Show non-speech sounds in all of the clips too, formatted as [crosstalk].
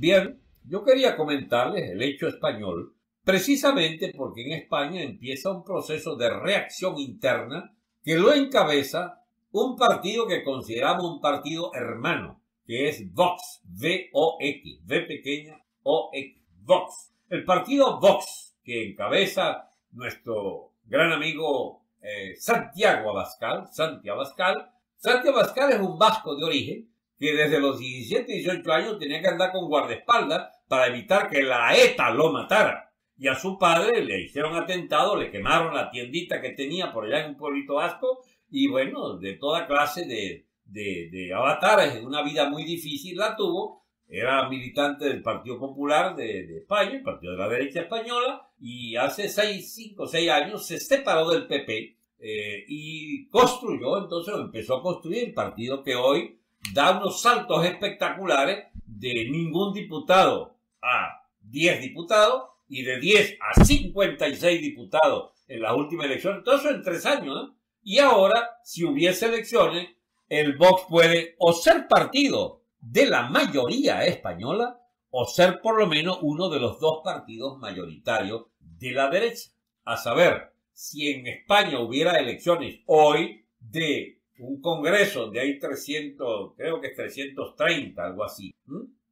Bien, yo quería comentarles el hecho español precisamente porque en España empieza un proceso de reacción interna que lo encabeza un partido que consideramos un partido hermano, que es Vox, V-O-X, V pequeña O-X, Vox. El partido Vox, que encabeza nuestro gran amigo eh, Santiago Abascal, Santiago Abascal. Santiago Abascal es un vasco de origen que desde los 17 y 18 años tenía que andar con guardaespaldas para evitar que la ETA lo matara y a su padre le hicieron atentado, le quemaron la tiendita que tenía por allá en un pueblito vasco y bueno, de toda clase de, de, avatares en una vida muy difícil la tuvo. Era militante del Partido Popular de, España, el partido de la derecha española, y hace seis, cinco, seis años se separó del PP eh, y construyó, entonces empezó a construir el partido que hoy da unos saltos espectaculares de ningún diputado a 10 diputados y de 10 a 56 diputados en la última elección, todo eso en tres años. Y ahora, si hubiese elecciones, el Vox puede o ser partido de la mayoría española o ser por lo menos uno de los dos partidos mayoritarios de la derecha. A saber, si en España hubiera elecciones hoy de un congreso de hay 300, creo que es 330, algo así,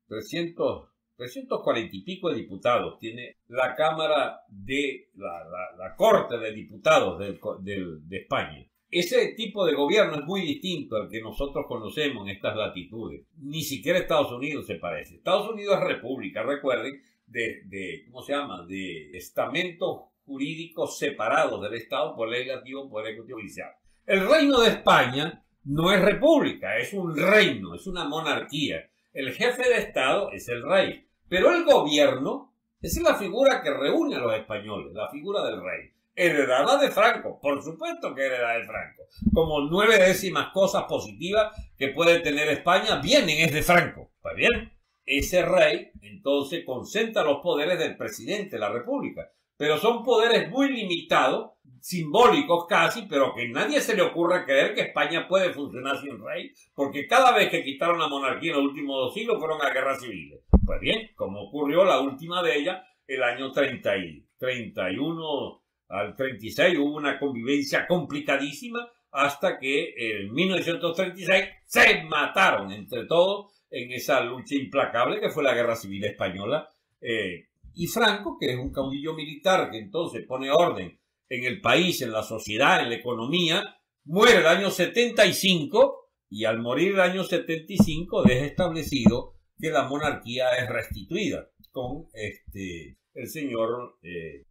300, 340 y pico de diputados tiene la Cámara de la, Corte de Diputados de España. Ese tipo de gobierno es muy distinto al que nosotros conocemos en estas latitudes. Ni siquiera Estados Unidos se parece. Estados Unidos es república, recuerden, de, de ¿cómo se llama? De estamentos jurídicos separados del Estado por legislativo, por ejecutivo judicial. El reino de España no es república, es un reino, es una monarquía. El jefe de Estado es el rey. Pero el gobierno es la figura que reúne a los españoles, la figura del rey. Heredada de Franco, por supuesto que heredada de Franco. Como nueve décimas cosas positivas que puede tener España vienen es de Franco. Pues bien, ese rey entonces concentra los poderes del presidente de la República. Pero son poderes muy limitados simbólicos casi, pero que nadie se le ocurre creer que España puede funcionar sin rey, porque cada vez que quitaron la monarquía en los últimos dos siglos fueron a guerras civiles. Pues bien, como ocurrió la última de ellas, el año 30 y 31 al 36 hubo una convivencia complicadísima hasta que en 1936 se mataron entre todos en esa lucha implacable que fue la guerra civil española. Eh, y Franco, que es un caudillo militar que entonces pone orden en el país, en la sociedad, en la economía, muere el año 75 y al morir el año 75 deja establecido que la monarquía es restituida con este el señor eh,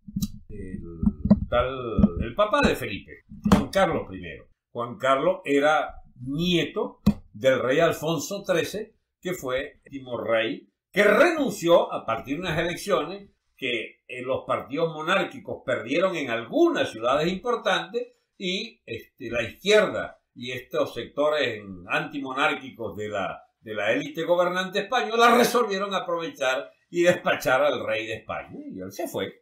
el, tal el papá de Felipe Juan Carlos I. Juan Carlos era nieto del rey Alfonso XIII que fue último rey que renunció a partir de unas elecciones que en los partidos monárquicos perdieron en algunas ciudades importantes y este, la izquierda y estos sectores antimonárquicos de la, de la élite gobernante española resolvieron aprovechar y despachar al rey de España. Y él se fue.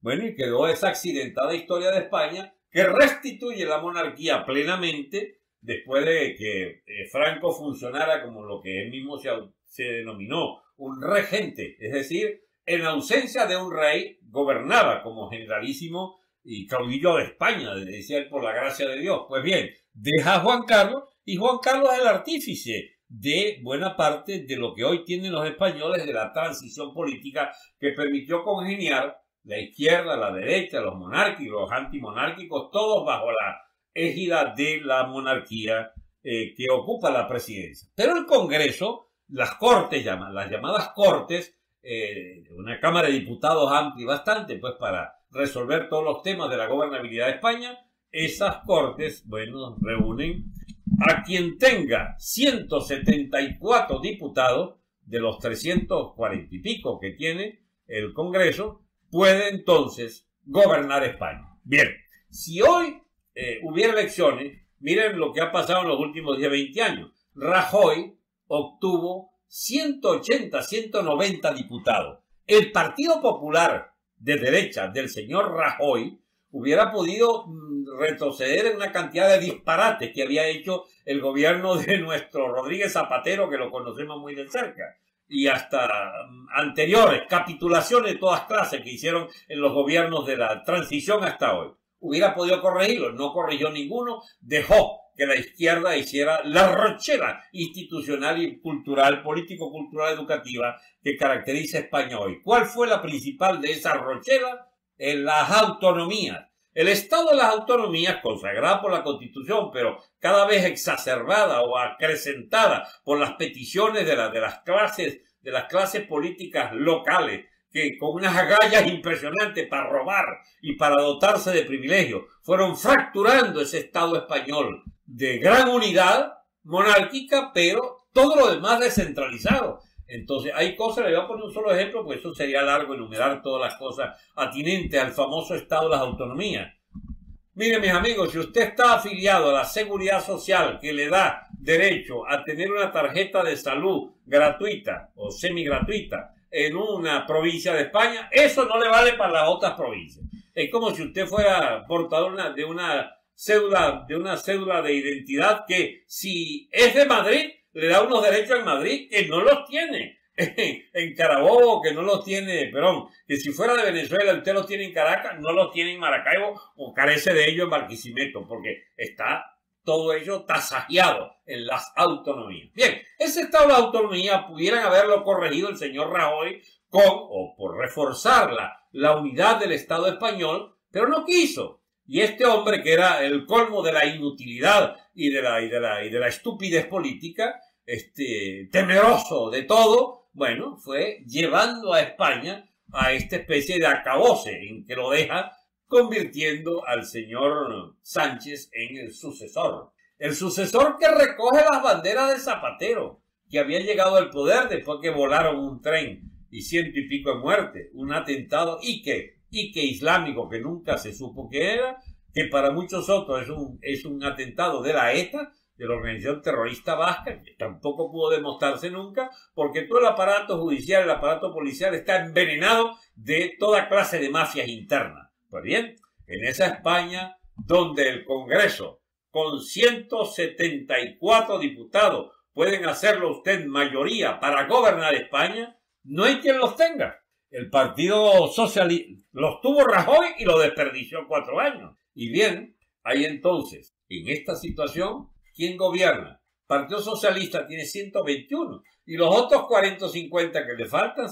Bueno, y quedó esa accidentada historia de España que restituye la monarquía plenamente después de que eh, Franco funcionara como lo que él mismo se denominó un regente, es decir, en ausencia de un rey, gobernaba como generalísimo y caudillo de España, decía él por la gracia de Dios. Pues bien, deja a Juan Carlos y Juan Carlos es el artífice de buena parte de lo que hoy tienen los españoles de la transición política que permitió congeniar la izquierda, la derecha, los monárquicos, los antimonárquicos, todos bajo la égida de la monarquía eh, que ocupa la presidencia. Pero el Congreso, las cortes, las llamadas cortes, eh, una Cámara de Diputados amplia bastante, pues para resolver todos los temas de la gobernabilidad de España, esas cortes, bueno, reúnen a quien tenga 174 diputados de los 340 y pico que tiene el Congreso, puede entonces gobernar España. Bien, si hoy eh, hubiera elecciones, miren lo que ha pasado en los últimos 10, 20 años. Rajoy obtuvo 180, 190 diputados. El Partido Popular de derecha del señor Rajoy hubiera podido mm, retroceder en una cantidad de disparates que había hecho el gobierno [laughs] de nuestro Rodríguez Zapatero, que lo conocemos muy de cerca. y hasta mm, anteriores capitulaciones de todas clases que hicieron en los gobiernos de la transición hasta hoy. Hubiera podido corregirlo, no corrigió ninguno, dejó que la izquierda hiciera la rochera institucional y cultural, político-cultural educativa que caracteriza a España hoy. ¿Cuál fue la principal de esas rocheras? En las autonomías. El Estado de las autonomías, consagrada por la Constitución, pero cada vez exacerbada o acrecentada por las peticiones de, de las clases, de las clases políticas locales, que con unas agallas impresionantes para robar y para dotarse de privilegios, fueron fracturando ese Estado español de gran unidad monárquica, pero todo lo demás descentralizado. Entonces, hay cosas, le voy a poner un solo ejemplo, porque eso sería largo enumerar todas las cosas atinentes al famoso Estado de las autonomías. Mire, mis amigos, si usted está afiliado a la seguridad social que le da derecho a tener una tarjeta de salud gratuita o semi gratuita en una provincia de España, eso no le vale para las otras provincias. Es como si usted fuera portador de una cédula, de una cédula de identidad que si es de Madrid, le da unos derechos en Madrid que no los tiene [laughs] en Carabobo, que no los tiene Perón, que si fuera de Venezuela usted los tiene en Caracas, no los tiene en Maracaibo o carece de ello en Barquisimeto, porque está todo ello tasajeado en las autonomías. Bien, ese estado de autonomía pudieran haberlo corregido el señor Rajoy con o por reforzar la, la unidad del Estado español, pero no quiso. Y este hombre, que era el colmo de la inutilidad y de la, y de la, y de la estupidez política, este, temeroso de todo, bueno, fue llevando a España a esta especie de acabose en que lo deja convirtiendo al señor Sánchez en el sucesor. El sucesor que recoge las banderas de Zapatero, que había llegado al poder después que volaron un tren y ciento y pico de muerte, un atentado y que, y que islámico que nunca se supo que era, que para muchos otros es un, es un atentado de la ETA, de la organización terrorista vasca, que tampoco pudo demostrarse nunca, porque todo el aparato judicial, el aparato policial está envenenado de toda clase de mafias internas. Pues bien, en esa España donde el Congreso con 174 diputados pueden hacerlo usted mayoría para gobernar España, no hay quien los tenga. El Partido Socialista los tuvo Rajoy y lo desperdició cuatro años. Y bien, hay entonces, en esta situación, ¿quién gobierna? El Partido Socialista tiene 121 y los otros 40 o 50 que le faltan,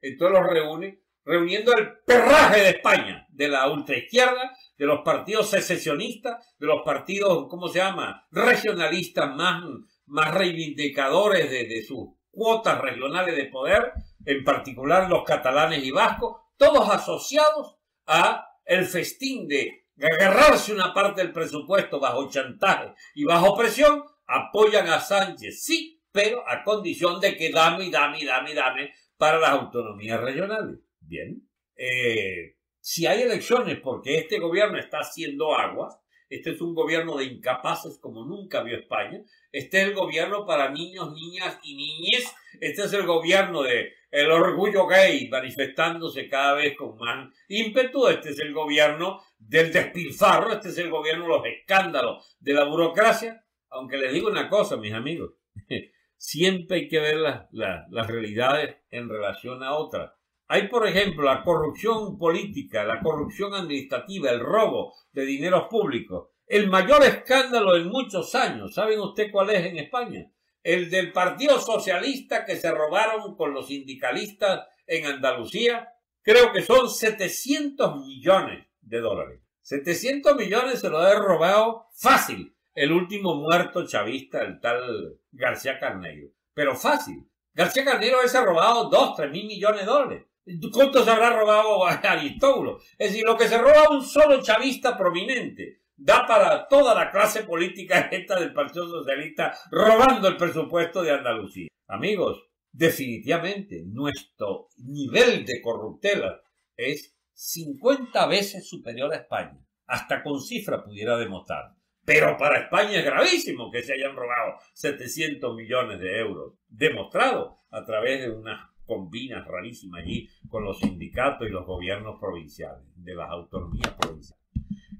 entonces los reúne reuniendo el perraje de España, de la ultraizquierda, de los partidos secesionistas, de los partidos, ¿cómo se llama?, regionalistas más, más reivindicadores de, de sus cuotas regionales de poder, en particular los catalanes y vascos, todos asociados a el festín de agarrarse una parte del presupuesto bajo chantaje y bajo presión, apoyan a Sánchez, sí, pero a condición de que dame y dame y dame y dame para las autonomías regionales. Bien. Eh, si hay elecciones porque este gobierno está haciendo aguas, este es un gobierno de incapaces como nunca vio España, este es el gobierno para niños, niñas y niñes, este es el gobierno de el orgullo gay manifestándose cada vez con más ímpetu, este es el gobierno del despilfarro, este es el gobierno de los escándalos de la burocracia, aunque les digo una cosa, mis amigos, [laughs] siempre hay que ver las realidades en relación a otras. Hay, por ejemplo, la corrupción política, la corrupción administrativa, el robo de dineros públicos. El mayor escándalo en muchos años, ¿saben usted cuál es en España? El del Partido Socialista que se robaron con los sindicalistas en Andalucía. Creo que son 700 millones de dólares. 700 millones se lo ha robado fácil el último muerto chavista, el tal García Carneiro. Pero fácil. García Carneiro ha robado 2, 3 mil millones de dólares. ¿Cuánto se habrá robado [laughs] Aristóbulo? Es decir, lo que se roba un solo chavista prominente da para toda la clase política esta del Partido Socialista robando el presupuesto de Andalucía. Amigos, definitivamente nuestro nivel de corruptela es 50 veces superior a España. Hasta con cifra pudiera demostrar. Pero para España es gravísimo que se hayan robado 700 millones de euros, demostrado a través de unas combinas rarísimas allí con los sindicatos y los gobiernos provinciales, de las autonomías provinciales.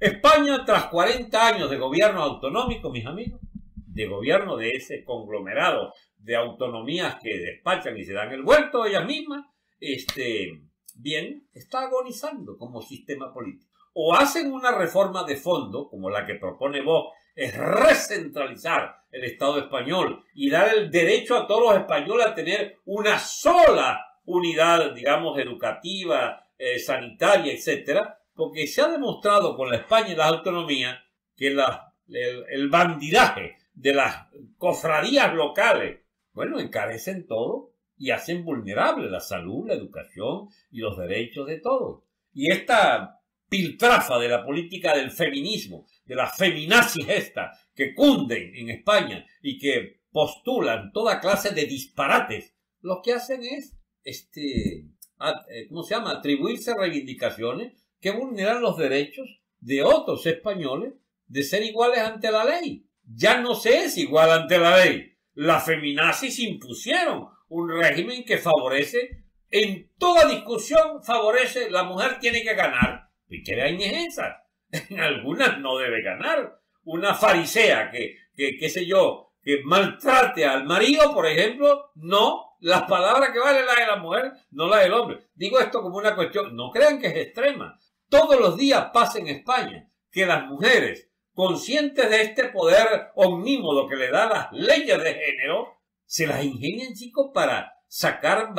España, tras 40 años de gobierno autonómico, mis amigos, de gobierno de ese conglomerado de autonomías que despachan y se dan el vuelto ellas mismas, este, bien, está agonizando como sistema político. O hacen una reforma de fondo, como la que propone vos, es recentralizar el Estado español y dar el derecho a todos los españoles a tener una sola unidad, digamos, educativa, eh, sanitaria, etcétera, porque se ha demostrado con la España y las autonomías que la, el, bandidaje de las cofradías locales, bueno, encarecen todo y hacen vulnerable la salud, la educación y los derechos de todos. Y esta piltrafa de la política del feminismo, de las feminazis estas que cunden en España y que postulan toda clase de disparates, lo que hacen es, este, eh, ¿cómo se llama?, atribuirse reivindicaciones que vulneran los derechos de otros españoles de ser iguales ante la ley. Ya no se es igual ante la ley. Las feminazis impusieron un régimen que favorece, en toda discusión favorece, la mujer tiene que ganar. ¿Y qué daña es esa? En algunas no debe ganar. Una farisea que, que, qué sé yo, que maltrate al marido, por ejemplo, no. Las palabras que valen la de la mujer, no la del hombre. Digo esto como una cuestión, no crean que es extrema. Todos los días pasa en España que las mujeres, conscientes de este poder omnímodo que le da las leyes de género, se las ingenian, chicos, para sacar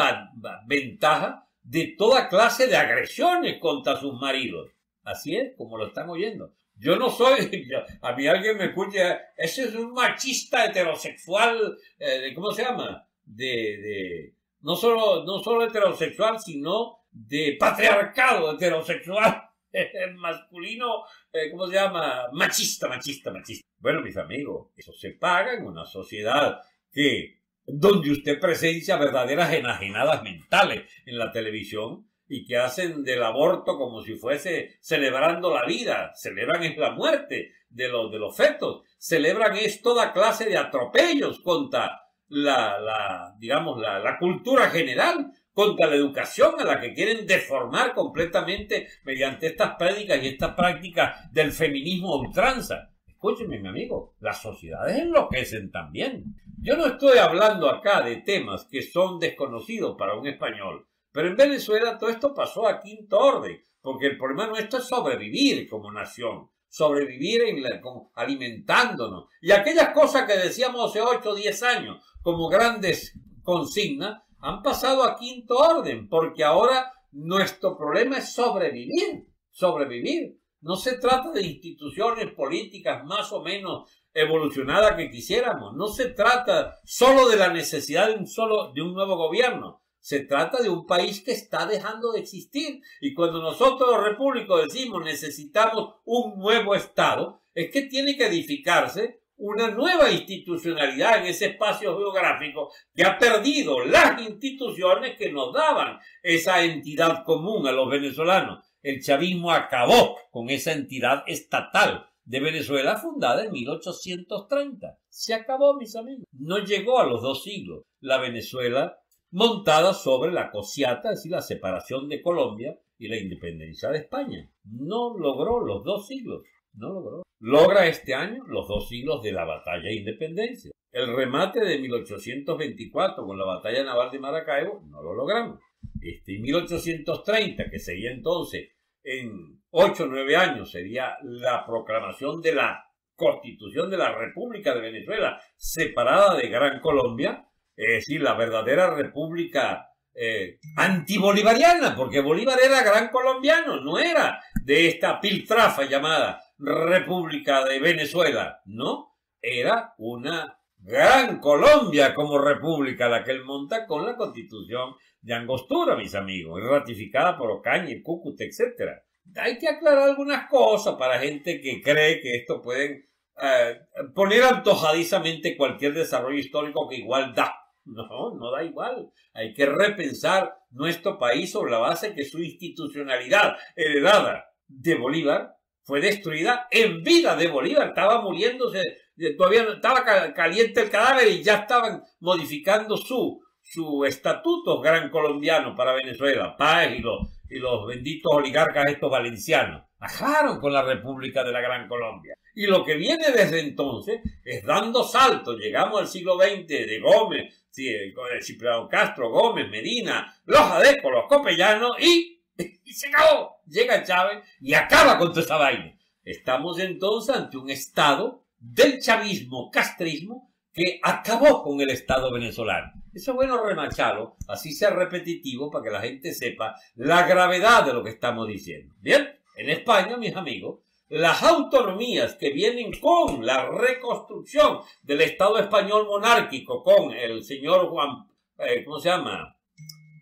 ventaja de toda clase de agresiones contra sus maridos. Así es, como lo están oyendo. Yo no soy, [laughs] a mí alguien me escucha, ese es un machista heterosexual, eh, ¿cómo se llama? De, de, no solo, no solo heterosexual, sino de patriarcado heterosexual [laughs] masculino, eh, ¿cómo se llama? Machista, machista, machista. Bueno, mis amigos, eso se paga en una sociedad que, donde usted presencia verdaderas enajenadas mentales en la televisión y que hacen del aborto como si fuese celebrando la vida, celebran es la muerte de los, de los fetos, celebran es toda clase de atropellos contra la, la digamos, la, la cultura general, contra la educación a la que quieren deformar completamente mediante estas prédicas y estas prácticas del feminismo ultranza. Escúcheme, mi amigo, las sociedades enloquecen también. Yo no estoy hablando acá de temas que son desconocidos para un español, pero en Venezuela todo esto pasó a quinto orden, porque el problema nuestro es sobrevivir como nación, sobrevivir en alimentándonos. Y aquellas cosas que decíamos hace 8 o 10 años como grandes consignas, han pasado a quinto orden, porque ahora nuestro problema es sobrevivir, sobrevivir. No se trata de instituciones políticas más o menos evolucionadas que quisiéramos. No se trata solo de la necesidad de un solo, de un nuevo gobierno. Se trata de un país que está dejando de existir. Y cuando nosotros los repúblicos decimos necesitamos un nuevo Estado, es que tiene que edificarse una nueva institucionalidad en ese espacio geográfico que ha perdido las instituciones que nos daban esa entidad común a los venezolanos. El chavismo acabó con esa entidad estatal de Venezuela fundada en 1830. Se acabó, mis amigos. No llegó a los dos siglos. La Venezuela montada sobre la cosiata, es decir, la separación de Colombia y la independencia de España. No logró los dos siglos. No logró. Logra este año los dos siglos de la batalla de independencia. El remate de 1824 con la batalla naval de Maracaibo no lo logramos. Este 1830, que sería entonces en 8 o 9 años, sería la proclamación de la constitución de la República de Venezuela separada de Gran Colombia, es decir, la verdadera república eh, antibolivariana, porque Bolívar era gran colombiano, no era de esta piltrafa llamada República de Venezuela, no, era una gran Colombia como república la que él monta con la constitución de Angostura, mis amigos, ratificada por Ocaña, Cúcuta, etc. Hay que aclarar algunas cosas para gente que cree que esto pueden eh, poner antojadizamente cualquier desarrollo histórico que igual da. No, no da igual. Hay que repensar nuestro país sobre la base que su institucionalidad heredada de Bolívar fue destruida en vida de Bolívar. Estaba muriéndose, todavía estaba caliente el cadáver y ya estaban modificando su, su estatuto gran colombiano para Venezuela. Páez y los, y los benditos oligarcas estos valencianos. Bajaron con la República de la Gran Colombia. Y lo que viene desde entonces es dando saltos. Llegamos al siglo XX de Gómez, Cipriano Castro, Gómez, Medina, los Adecos, los Copellanos y, y se acabó. Llega Chávez y acaba con toda esa vaina. Estamos entonces ante un estado del chavismo, castrismo, que acabó con el Estado venezolano. Eso es bueno remacharlo, así sea repetitivo, para que la gente sepa la gravedad de lo que estamos diciendo. Bien, en España, mis amigos, las autonomías que vienen con la reconstrucción del Estado español monárquico, con el señor Juan, eh, ¿cómo se llama?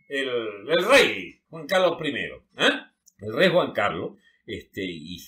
El, rey Juan Carlos I, ¿eh? el rey Juan Carlos, este, y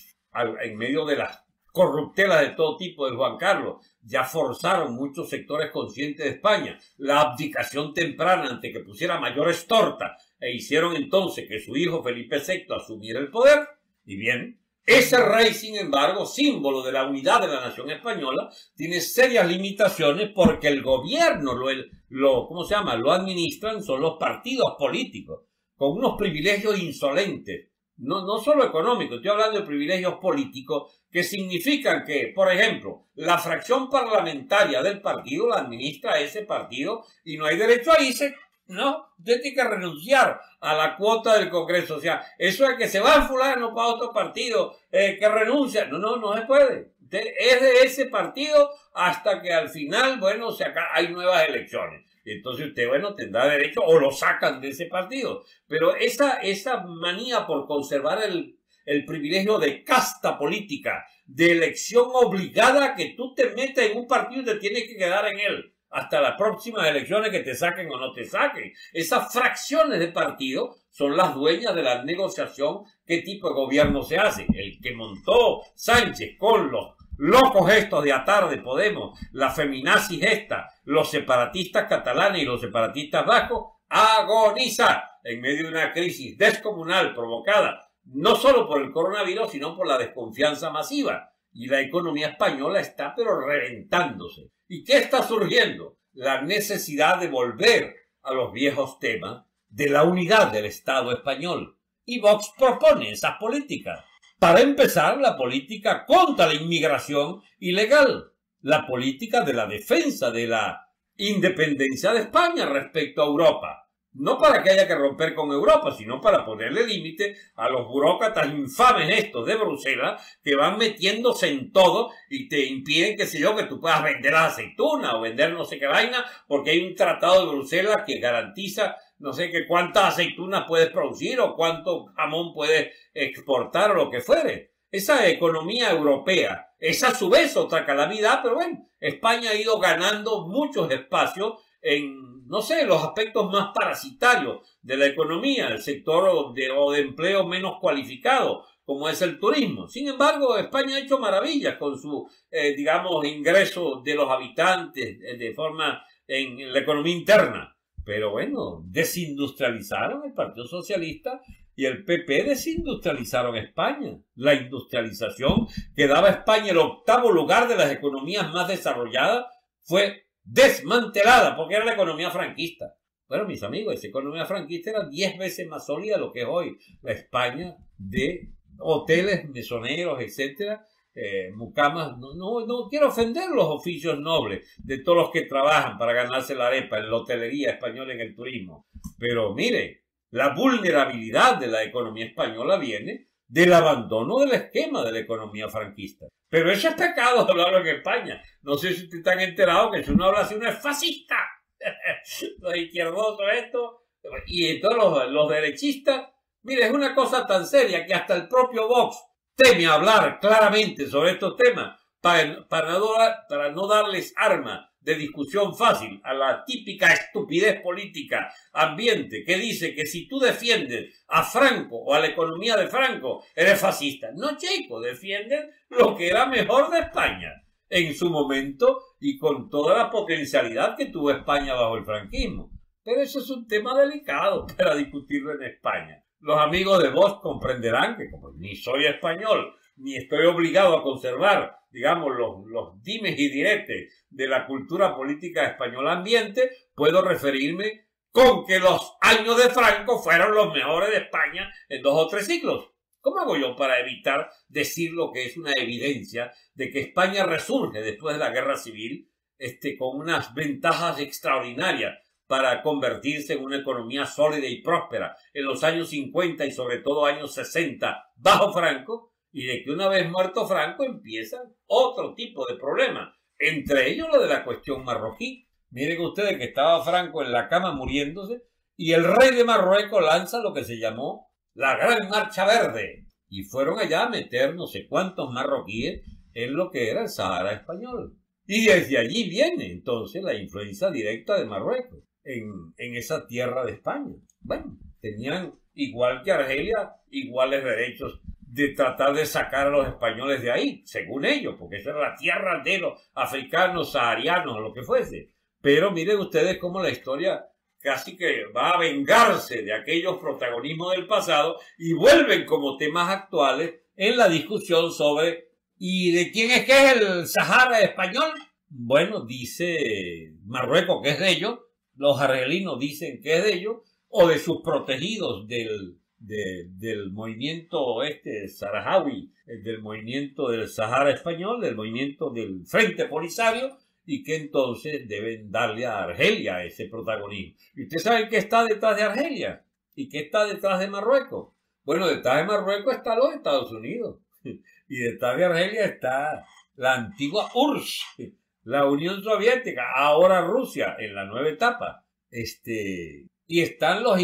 en medio de las corruptelas de todo tipo de Juan Carlos. Ya forzaron muchos sectores conscientes de España la abdicación temprana ante que pusiera mayores tortas e hicieron entonces que su hijo Felipe VI asumiera el poder. Y bien, ese rey, sin embargo, símbolo de la unidad de la nación española, tiene serias limitaciones porque el gobierno lo, lo ¿cómo se llama? Lo administran son los partidos políticos, con unos privilegios insolentes no, no solo económico, estoy hablando de privilegios políticos que significan que, por ejemplo, la fracción parlamentaria del partido la administra ese partido y no hay derecho a irse. No, usted tiene que renunciar a la cuota del Congreso. O sea, eso es que se va fulano para otro partido, eh, que renuncia. No, no, no se puede. Es de ese partido hasta que al final, bueno, se acá hay nuevas elecciones entonces usted, bueno, tendrá derecho o lo sacan de ese partido. Pero esa, esa manía por conservar el, el privilegio de casta política, de elección obligada, que tú te metes en un partido y te tienes que quedar en él hasta las próximas elecciones que te saquen o no te saquen. Esas fracciones de partido son las dueñas de la negociación, qué tipo de gobierno se hace. El que montó Sánchez con los locos estos de Atar de Podemos, la feminazis esta, los separatistas catalanes y los separatistas vascos, agoniza en medio de una crisis descomunal provocada no solo por el coronavirus, sino por la desconfianza masiva. Y la economía española está pero reventándose. ¿Y qué está surgiendo? La necesidad de volver a los viejos temas de la unidad del Estado español. Y Vox propone esas políticas. Para empezar, la política contra la inmigración ilegal, la política de la defensa de la independencia de España respecto a Europa. No para que haya que romper con Europa, sino para ponerle límite a los burócratas infames estos de Bruselas que van metiéndose en todo y te impiden, que sé yo, que tú puedas vender la aceituna o vender no sé qué vaina, porque hay un tratado de Bruselas que garantiza no sé qué cuántas aceitunas puedes producir o cuánto jamón puedes exportar o lo que fuere. Esa economía europea es a su vez otra calamidad, pero bueno, España ha ido ganando muchos espacios en, no sé, los aspectos más parasitarios de la economía, el sector de, o de empleo menos cualificado, como es el turismo. Sin embargo, España ha hecho maravillas con su, eh, digamos, ingreso de los habitantes de forma en la economía interna. Pero bueno, desindustrializaron el Partido Socialista y el PP desindustrializaron España. La industrialización que daba a España el octavo lugar de las economías más desarrolladas fue desmantelada porque era la economía franquista. Bueno, mis amigos, esa economía franquista era diez veces más sólida de lo que es hoy la España de hoteles, mesoneros, etcétera, eh, mucamas, no, no, no, quiero ofender los oficios nobles de todos los que trabajan para ganarse la arepa en la hotelería española, en el turismo. Pero mire, la vulnerabilidad de la economía española viene del abandono del esquema de la economía franquista. Pero eso es pecado hablarlo en España. No sé si ustedes están enterados que si uno habla así, uno es fascista. [laughs] los izquierdosos, esto. Y todos los, los derechistas. Mire, es una cosa tan seria que hasta el propio Vox teme hablar claramente sobre estos temas para, para, no, darles arma de discusión fácil a la típica estupidez política ambiente que dice que si tú defiendes a Franco o a la economía de Franco, eres fascista. No, chico, defienden lo que era mejor de España en su momento y con toda la potencialidad que tuvo España bajo el franquismo. Pero eso es un tema delicado para discutirlo en España. Los amigos de vos comprenderán que como ni soy español, ni estoy obligado a conservar, digamos, los, los dimes y diretes de la cultura política española ambiente, puedo referirme con que los años de Franco fueron los mejores de España en dos o tres siglos. ¿Cómo hago yo para evitar decir lo que es una evidencia de que España resurge después de la guerra civil este, con unas ventajas extraordinarias para convertirse en una economía sólida y próspera en los años 50 y sobre todo años 60 bajo Franco y de que una vez muerto Franco empieza otro tipo de problemas, entre ellos lo de la cuestión marroquí. Miren ustedes que estaba Franco en la cama muriéndose y el rey de Marruecos lanza lo que se llamó la Gran Marcha Verde y fueron allá a meter no sé cuántos marroquíes en lo que era el Sahara español. Y desde allí viene entonces la influencia directa de Marruecos en, esa tierra de España. Bueno, tenían, igual que Argelia, iguales derechos de tratar de sacar a los españoles de ahí, según ellos, porque esa era la tierra de los africanos, saharianos, lo que fuese. Pero miren ustedes cómo la historia casi que va a vengarse de aquellos protagonismos del pasado y vuelven como temas actuales en la discusión sobre ¿y de quién es que es el Sahara español? Bueno, dice Marruecos que es de ellos, los argelinos dicen que es de ellos, o de sus protegidos del, del movimiento este saharaui, del movimiento del Sahara español, del movimiento del Frente Polisario, y que entonces deben darle a Argelia ese protagonismo. ¿Y usted sabe qué está detrás de Argelia? ¿Y qué está detrás de Marruecos? Bueno, detrás de Marruecos está los Estados Unidos. [laughs] Y detrás de Argelia está la antigua URSS, la Unión Soviética, ahora Rusia, en la nueva etapa. Este, y están los,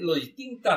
los distintos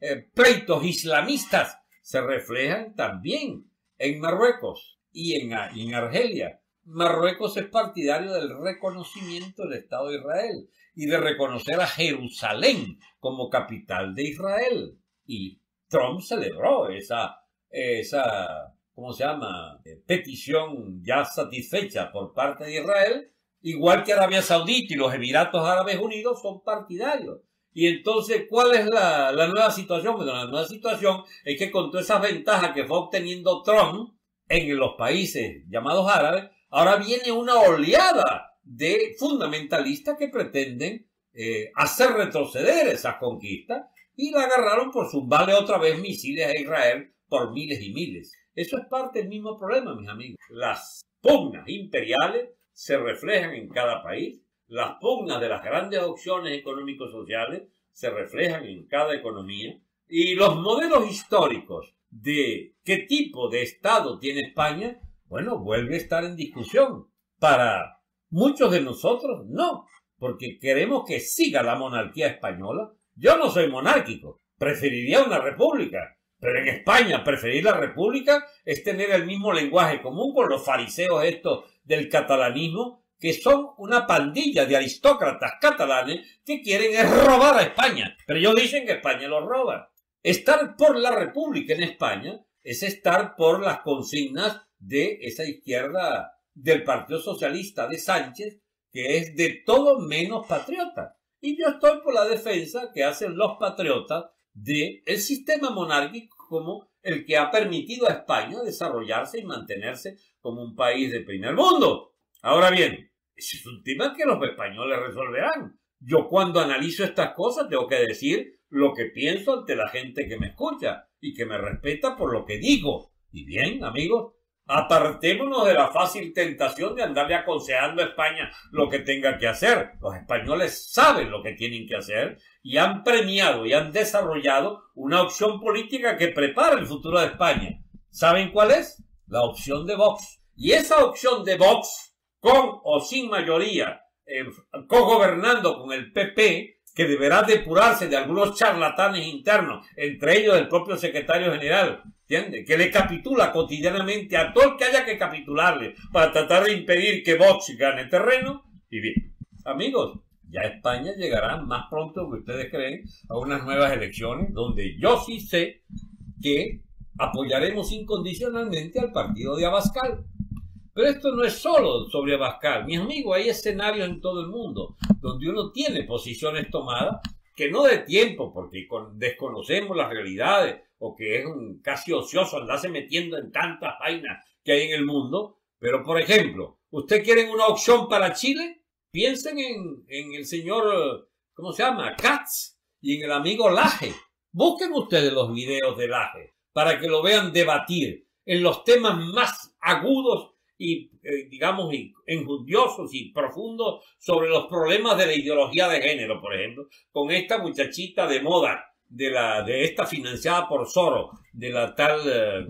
eh, pleitos islamistas, se reflejan también en Marruecos y en, en Argelia. Marruecos es partidario del reconocimiento del Estado de Israel y de reconocer a Jerusalén como capital de Israel. Y Trump celebró esa, esa ¿cómo se llama?, petición ya satisfecha por parte de Israel, igual que Arabia Saudita y los Emiratos Árabes Unidos son partidarios. Y entonces, ¿cuál es la, nueva situación? Bueno, la nueva situación es que con todas esas ventajas que fue obteniendo Trump en los países llamados árabes, ahora viene una oleada de fundamentalistas que pretenden eh, hacer retroceder esas conquistas y la agarraron por zumbarle otra vez misiles a Israel por miles y miles. Eso es parte del mismo problema, mis amigos. Las pugnas imperiales se reflejan en cada país, las pugnas de las grandes opciones económicos sociales se reflejan en cada economía y los modelos históricos de qué tipo de Estado tiene España, bueno, vuelve a estar en discusión. Para muchos de nosotros, no, porque queremos que siga la monarquía española. Yo no soy monárquico, preferiría una república, pero en España preferir la república es tener el mismo lenguaje común con los fariseos estos del catalanismo, que son una pandilla de aristócratas catalanes que quieren robar a España. Pero ellos dicen que España los roba. Estar por la república en España es estar por las consignas de esa izquierda del Partido Socialista de Sánchez, que es de todo menos patriota. Y yo estoy por la defensa que hacen los patriotas del el sistema monárquico como el que ha permitido a España desarrollarse y mantenerse como un país de primer mundo. Ahora bien, ese es un tema que los españoles resolverán. Yo cuando analizo estas cosas tengo que decir lo que pienso ante la gente que me escucha y que me respeta por lo que digo. Y bien, amigos, Apartémonos de la fácil tentación de andarle aconsejando a España lo que tenga que hacer. Los españoles saben lo que tienen que hacer y han premiado y han desarrollado una opción política que prepara el futuro de España. ¿Saben cuál es? La opción de Vox. Y esa opción de Vox, con o sin mayoría, eh, cogobernando con el PP, que deberá depurarse de algunos charlatanes internos, entre ellos el propio secretario general, ¿entiende? Que le capitula cotidianamente a todo el que haya que capitularle para tratar de impedir que Vox gane terreno. Y bien, amigos, ya España llegará más pronto que ustedes creen a unas nuevas elecciones donde yo sí sé que apoyaremos incondicionalmente al partido de Abascal. Pero esto no es solo sobre Abascal. Mis amigos, hay escenarios en todo el mundo donde uno tiene posiciones tomadas que no de tiempo, porque desconocemos las realidades o que es un casi ocioso andarse metiendo en tantas vainas que hay en el mundo. Pero, por ejemplo, ¿usted quiere una opción para Chile? Piensen en, en el señor, ¿cómo se llama? Katz y en el amigo Laje. Busquen ustedes los videos de Laje para que lo vean debatir en los temas más agudos y, eh, digamos, enjundiosos y profundos sobre los problemas de la ideología de género, por ejemplo, con esta muchachita de moda, de, la, de esta financiada por Soro, de la tal, eh,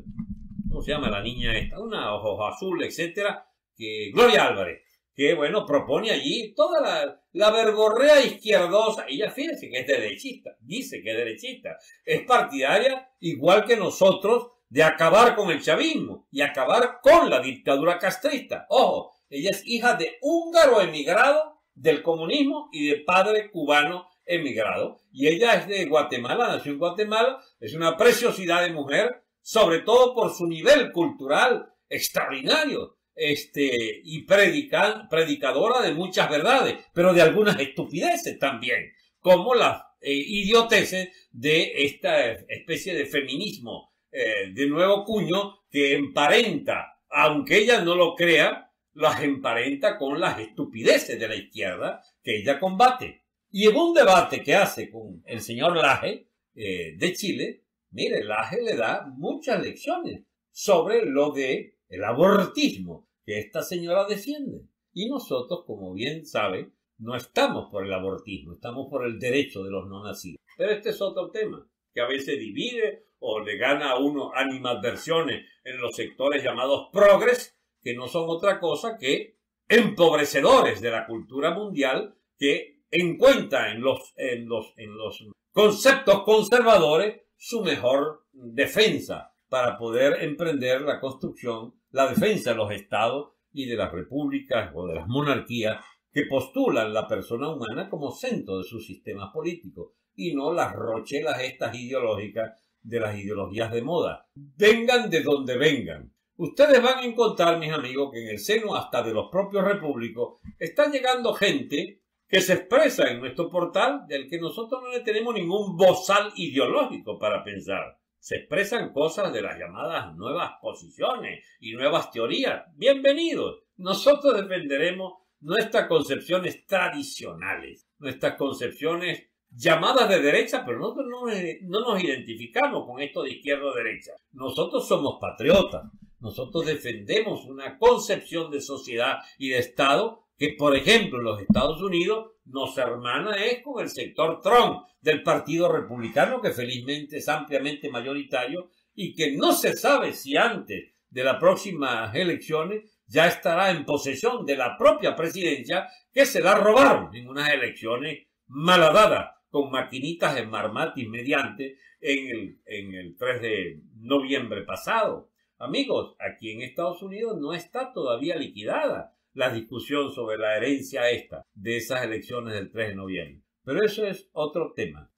¿cómo se llama la niña esta? Una ojos azul, etcétera, que Gloria Álvarez que, bueno, propone allí toda la, la verborrea izquierdosa. Ella fíjense que es derechista, dice que es derechista. Es partidaria, igual que nosotros, de acabar con el chavismo y acabar con la dictadura castrista. Ojo, ella es hija de húngaro emigrado del comunismo y de padre cubano emigrado. Y ella es de Guatemala, nació en Guatemala, es una preciosidad de mujer, sobre todo por su nivel cultural extraordinario este, y predicadora de muchas verdades, pero de algunas estupideces también, como las eh, idioteces de esta especie de feminismo eh, de nuevo cuño que emparenta, aunque ella no lo crea, las emparenta con las estupideces de la izquierda que ella combate. Y en un debate que hace con el señor Laje eh, de Chile, mire, Laje le da muchas lecciones sobre lo de el abortismo, que esta señora defiende. Y nosotros, como bien sabe, no estamos por el abortismo, estamos por el derecho de los no nacidos. Pero este es otro tema, que a veces divide o le gana a uno animadversiones en los sectores llamados progres, que no son otra cosa que empobrecedores de la cultura mundial que encuentra en los, en los, en los conceptos conservadores su mejor defensa para poder emprender la construcción la defensa de los estados y de las repúblicas o de las monarquías que postulan la persona humana como centro de sus sistemas políticos y no las rochelas estas ideológicas de las ideologías de moda. Vengan de donde vengan. Ustedes van a encontrar, mis amigos, que en el seno hasta de los propios repúblicos está llegando gente que se expresa en nuestro portal del que nosotros no le tenemos ningún bozal ideológico para pensar se expresan cosas de las llamadas nuevas posiciones y nuevas teorías. Bienvenidos. Nosotros defenderemos nuestras concepciones tradicionales, nuestras concepciones llamadas de derecha, pero nosotros no, no nos identificamos con esto de izquierda o derecha. Nosotros somos patriotas. Nosotros defendemos una concepción de sociedad y de Estado que, por ejemplo, los Estados Unidos nos hermana es con el sector Trump del Partido Republicano, que felizmente es ampliamente mayoritario y que no se sabe si antes de las próximas elecciones ya estará en posesión de la propia presidencia que se la robaron en unas elecciones malhadadas con maquinitas en Marmatis mediante en el, en el 3 de noviembre pasado. Amigos, aquí en Estados Unidos no está todavía liquidada la discusión sobre la herencia esta de esas elecciones del 3 de noviembre. Pero eso es otro tema.